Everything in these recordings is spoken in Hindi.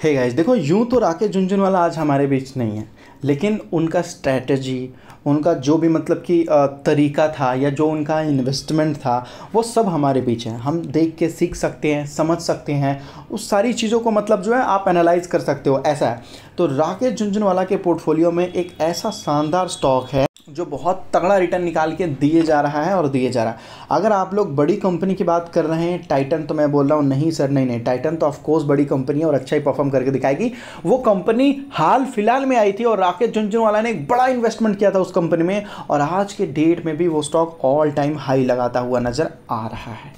हे गाइस देखो, यूँ तो राकेश झुंझुनवाला आज हमारे बीच नहीं है, लेकिन उनका स्ट्रैटेजी उनका जो भी मतलब कि तरीका था या जो उनका इन्वेस्टमेंट था, वो सब हमारे बीच है। हम देख के सीख सकते हैं, समझ सकते हैं, उस सारी चीज़ों को मतलब जो है आप एनालाइज कर सकते हो, ऐसा है। तो राकेश झुंझुनवाला के पोर्टफोलियो में एक ऐसा शानदार स्टॉक है जो बहुत तगड़ा रिटर्न निकाल के दिए जा रहा है और दिए जा रहा है। अगर आप लोग बड़ी कंपनी की बात कर रहे हैं टाइटन तो मैं बोल रहा हूँ, नहीं सर नहीं नहीं। टाइटन तो ऑफकोर्स बड़ी कंपनी है और अच्छा ही परफॉर्म करके दिखाएगी। वो कंपनी हाल फ़िलहाल में आई थी और राकेश झुंझुनवाला ने एक बड़ा इन्वेस्टमेंट किया था उस कंपनी में और आज के डेट में भी वो स्टॉक ऑल टाइम हाई लगाता हुआ नज़र आ रहा है।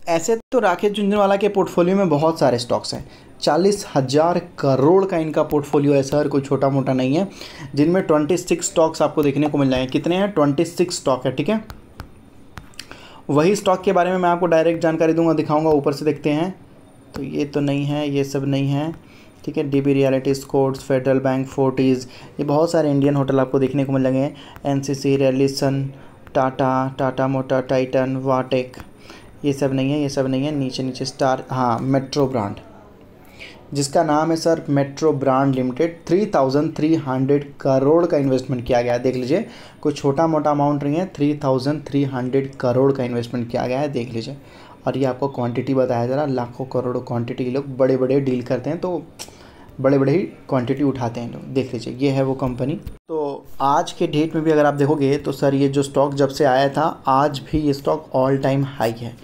ऐसे तो राकेश झुंझुनवाला के पोर्टफोलियो में बहुत सारे स्टॉक्स हैं। चालीस हज़ार करोड़ का इनका पोर्टफोलियो है, सर, कोई छोटा मोटा नहीं है। जिनमें ट्वेंटी सिक्स स्टॉक्स आपको देखने को मिल जाएँगे। कितने हैं? ट्वेंटी सिक्स स्टॉक है, ठीक है? वही स्टॉक के बारे में मैं आपको डायरेक्ट जानकारी दूँगा, दिखाऊँगा, ऊपर से देखते हैं। तो ये तो नहीं है, ये सब नहीं है, ठीक है? D B Realty Escorts Federal Bank Fortis ये बहुत सारे इंडियन होटल आपको देखने को मिल जाएँगे। एन सी सी रेलिसन टाटा टाटा मोटर टाइटन वाटेक ये सब नहीं है, ये सब नहीं है। नीचे नीचे स्टार हाँ मेट्रो ब्रांड जिसका नाम है sir Metro brand limited. Three thousand three hundred crore का इन्वेस्टमेंट किया गया है। देख लीजिए, कोई छोटा मोटा अमाउंट नहीं है। Three thousand three hundred crore का इन्वेस्टमेंट किया गया है। देख लीजिए। और ये आपको क्वांटिटी बताया जा रहा लाखों करोड़ों क्वांटिटी लोग बड़े बड़े डील करते हैं तो बड़े बड़े ही क्वांटिटी उठाते हैं लोग। देख लीजिए, ये है वो कंपनी तो आज के डेट में भी अगर आप देखोगे तो सर ये जो स्टॉक जब से आया था, आज भी ये स्टॉक ऑल टाइम हाई है।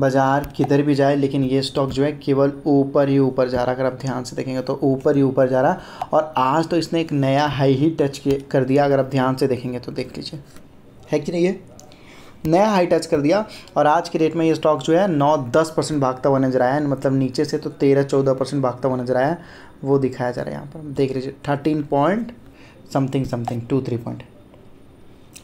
बाज़ार किधर भी जाए, लेकिन ये स्टॉक जो है केवल ऊपर ही ऊपर जा रहा अगर आप ध्यान से देखेंगे तो ऊपर ही ऊपर जा रहा और आज तो इसने एक नया हाई ही टच कर दिया, अगर आप ध्यान से देखेंगे तो देख लीजिए। है कि नहीं ये? नया हाई टच कर दिया, और आज के रेट में ये स्टॉक जो है नौ दस परसेंट भागता हुआ नज़र आया मतलब नीचे से तो तेरह चौदह परसेंट भागता हुआ नज़र आया वो दिखाया जा रहा है यहाँ पर। देख लीजिए thirteen point something something two three point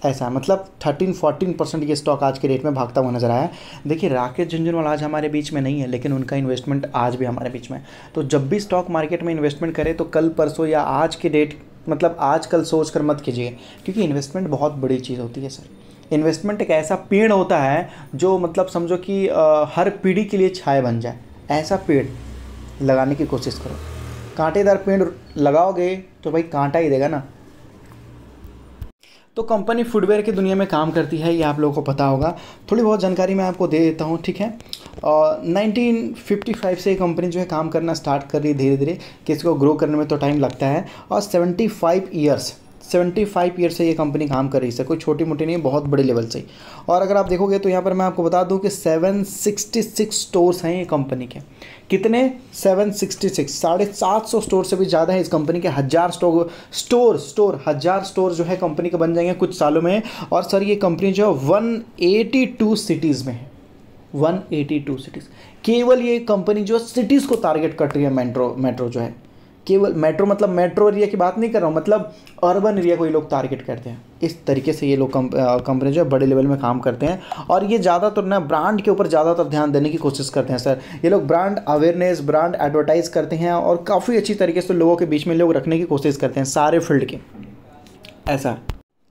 ऐसा मतलब थर्टीन फोर्टीन परसेंट ये स्टॉक आज के रेट में भागता हुआ नज़र आया देखिए, राकेश झुंझुनवाला आज हमारे बीच में नहीं है, लेकिन उनका इन्वेस्टमेंट आज भी हमारे बीच में तो जब भी स्टॉक मार्केट में इन्वेस्टमेंट करें तो कल, परसों या आज के डेट मतलब आज कल सोच कर मत कीजिए, क्योंकि इन्वेस्टमेंट बहुत बड़ी चीज़ होती है, सर। इन्वेस्टमेंट एक ऐसा पेड़ होता है, जो मतलब समझो कि हर पीढ़ी के लिए छाया बन जाए। ऐसा पेड़ लगाने की कोशिश करो। कांटेदार पेड़ लगाओगे तो भाई कांटा ही देगा ना। तो कंपनी फुटवेयर की दुनिया में काम करती है, ये आप लोगों को पता होगा। थोड़ी बहुत जानकारी मैं आपको दे देता हूँ, ठीक है? और 1955 से कंपनी जो है काम करना स्टार्ट कर रही है धीरे धीरे किसी को ग्रो करने में तो टाइम लगता है। और 75 ईयर्स 75 ईयर से ये कंपनी काम कर रही है। कोई छोटी मोटी नहीं बहुत बड़े लेवल से और अगर आप देखोगे तो यहाँ पर मैं आपको बता दूँ कि 766 स्टोर्स हैं ये कंपनी के। कितने? 766 साढ़े सात सौ स्टोर से भी ज़्यादा है इस कंपनी के। हज़ार स्टोर स्टोर स्टोर हज़ार स्टोर जो है कंपनी के बन जाएँगे कुछ सालों में। और सर, ये कंपनी जो है वन एटी टू सिटीज़ में है। 182 सिटीज़ केवल ये कंपनी जो सिटीज़ को टारगेट कर रही है मेट्रो मेट्रो जो है। केवल मेट्रो मतलब मेट्रो एरिया की बात नहीं कर रहा हूँ मतलब अर्बन एरिया को ये लोग टारगेट करते हैं। इस तरीके से ये लोग कंपनी जो है बड़े लेवल में काम करते हैं। और ये ज़्यादातर ना ब्रांड के ऊपर ज़्यादातर ध्यान देने की कोशिश करते हैं सर ये लोग ब्रांड अवेयरनेस ब्रांड एडवर्टाइज करते हैं और काफ़ी अच्छी तरीके से लोगों के बीच में लोग रखने की कोशिश करते हैं, सारे फ़ील्ड के। ऐसा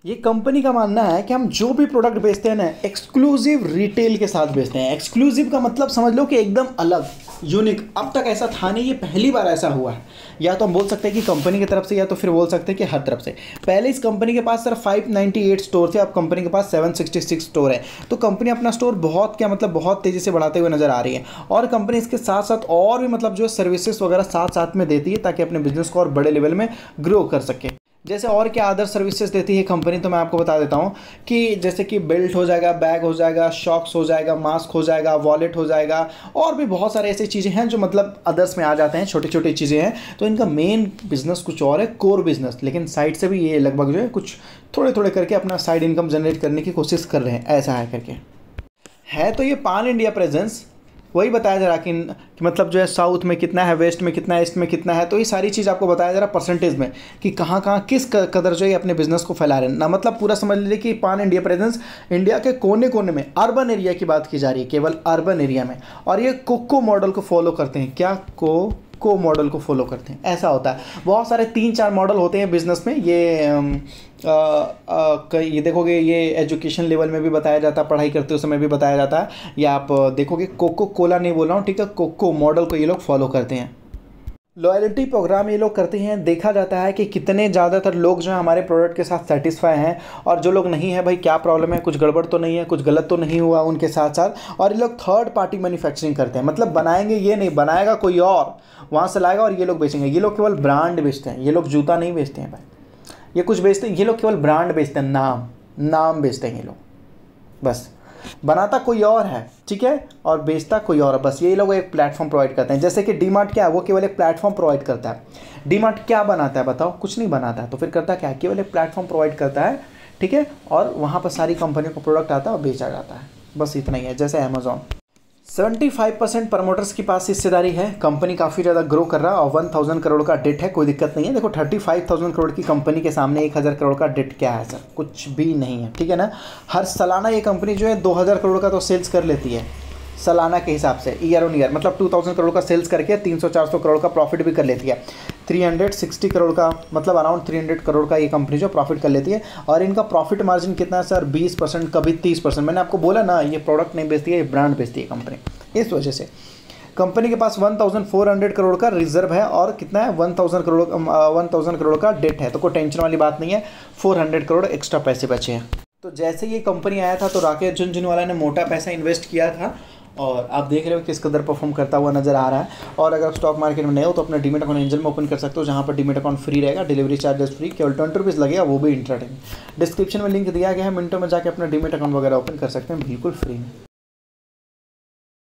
ये कंपनी का मानना है कि हम जो भी प्रोडक्ट बेचते हैं ना एक्सक्लूसिव रिटेल के साथ बेचते हैं। एक्सक्लूसिव का मतलब समझ लो कि एकदम अलग। यूनिक। अब तक ऐसा था नहीं, ये पहली बार ऐसा हुआ है। या तो हम बोल सकते हैं कि कंपनी की तरफ़ से, या तो फिर बोल सकते हैं कि हर तरफ़ से। पहले इस कंपनी के पास सर 598 स्टोर थे, अब कंपनी के पास 766 स्टोर है। तो कंपनी अपना स्टोर बहुत क्या मतलब बहुत तेज़ी से बढ़ाते हुए नज़र आ रही है। और कंपनी इसके साथ साथ और भी मतलब जो सर्विसेज़ वगैरह साथ साथ में देती है, ताकि अपने बिज़नेस को और बड़े लेवल में ग्रो कर सके। जैसे और क्या अदर सर्विसेज़ देती है कंपनी तो मैं आपको बता देता हूँ कि जैसे कि बेल्ट हो जाएगा बैग हो जाएगा शॉक्स हो जाएगा मास्क हो जाएगा वॉलेट हो जाएगा, और भी बहुत सारे ऐसी चीज़ें हैं जो मतलब अदर्स में आ जाते हैं छोटी छोटी चीज़ें हैं। तो इनका मेन बिज़नेस कुछ और है कोर बिज़नेस लेकिन साइड से भी ये लगभग जो है कुछ थोड़े थोड़े करके अपना साइड इनकम जनरेट करने की कोशिश कर रहे हैं, ऐसा है करके। है तो ये पान इंडिया प्रेजेंस वही बताया जा रहा कि, कि मतलब जो है साउथ में कितना है वेस्ट में कितना है ईस्ट में कितना है तो ये सारी चीज़ आपको बताया जा रहा परसेंटेज में कि कहाँ कहाँ किस कदर जो है अपने बिज़नेस को फैला रहे हैं। ना मतलब पूरा समझ लीजिए कि पान इंडिया प्रेजेंस इंडिया के कोने कोने में अर्बन एरिया की बात की जा रही है केवल अर्बन एरिया में। और ये कोको मॉडल को फॉलो करते हैं। क्या को को मॉडल को फॉलो करते हैं। ऐसा होता है। बहुत सारे तीन चार मॉडल होते हैं बिज़नेस में। ये ये देखोगे, ये एजुकेशन लेवल में भी बताया जाता है, पढ़ाई करते समय भी बताया जाता है। या आप देखोगे कोको कोला नहीं बोल रहा हूँ, ठीक है? कोको मॉडल को ये लोग फॉलो करते हैं। लॉयल्टी प्रोग्राम ये लोग करते हैं, देखा जाता है कि कितने ज़्यादातर लोग जो है हमारे प्रोडक्ट के साथ सेटिस्फाई हैं और जो लोग नहीं है, भाई क्या प्रॉब्लम है? कुछ गड़बड़ तो नहीं है, कुछ गलत तो नहीं हुआ उनके साथ साथ और ये लोग थर्ड पार्टी मैन्युफैक्चरिंग करते हैं। मतलब बनाएँगे ये नहीं, बनाएगा कोई और, वहाँ से लाएगा और ये लोग बेचेंगे। ये लोग केवल ब्रांड बेचते हैं, ये लोग जूता नहीं बेचते हैं भाई। ये कुछ बेचते हैं, ये लोग केवल ब्रांड बेचते हैं, नाम नाम बेचते हैं ये लोग, बस। बनाता कोई और है, ठीक है? और बेचता कोई और है। बस यही लोग एक प्लेटफॉर्म प्रोवाइड करते हैं। जैसे कि डी क्या है? वो केवल एक प्लेटफॉर्म प्रोवाइड करता है। डी क्या बनाता है बताओ? कुछ नहीं बनाता है। तो फिर करता क्या है? केवल एक प्लेटफॉर्म प्रोवाइड करता है, ठीक है? और वहाँ पर सारी कंपनियों का प्रोडक्ट आता है और बेचा जाता है। बस इतना ही है। जैसे Amazon seventy five percent promoters के पास हिस्सेदारी है। कंपनी काफ़ी ज़्यादा ग्रो कर रहा है और वन थाउज़ेंड करोड़ का डेट है, कोई दिक्कत नहीं है। देखो थर्टी फाइव थाउज़ेंड करोड़ की कंपनी के सामने एक हज़ार करोड़ का डेट क्या है सर? कुछ भी नहीं है, ठीक है ना? हर सालाना ये कंपनी जो है दो हज़ार करोड़ का तो सेल्स कर लेती है। सालाना के हिसाब से ईयर ऑन ईयर मतलब टू थाउज़ेंड करोड़ का सेल्स करके तीन सौ चार सौ करोड़ का प्रॉफिट भी कर लेती है। थ्री हंड्रेड सिक्सटी करोड़ का मतलब अराउंड थ्री हंड्रेड करोड़ का ये कंपनी जो प्रॉफिट कर लेती है। और इनका प्रॉफिट मार्जिन कितना है सर बीस परसेंट, कभी तीस परसेंट। मैंने आपको बोला ना, ये प्रोडक्ट नहीं बेचती है, ये ब्रांड बेचती है कंपनी इस वजह से। कंपनी के पास 1400 करोड़ का रिज़र्व है और कितना है? 1000 करोड़ 1000 करोड़ का डेट है। तो कोई टेंशन वाली बात नहीं है 400 करोड़ एक्स्ट्रा पैसे बचे हैं। तो जैसे ये कंपनी आया था तो राकेश झुंझुनवाला ने मोटा पैसा इन्वेस्ट किया था। और आप देख रहे हो किस कदर परफॉर्म करता हुआ नज़र आ रहा है। और अगर आप स्टॉक मार्केट में नए हो तो अपना डीमेट अकाउंट एंजल में ओपन कर सकते हो, जहाँ पर डीमेट अकाउंट फ्री रहेगा डिलीवरी चार्जेस फ्री केवल ट्वेंटी रुपीज़ लगेगा, वो भी इंटरटेन डिस्क्रिप्शन में लिंक दिया गया है, मिनटों में जाकर अपना डीमेट अकाउंट वगैरह ओपन कर सकते हैं, बिल्कुल फ्री में।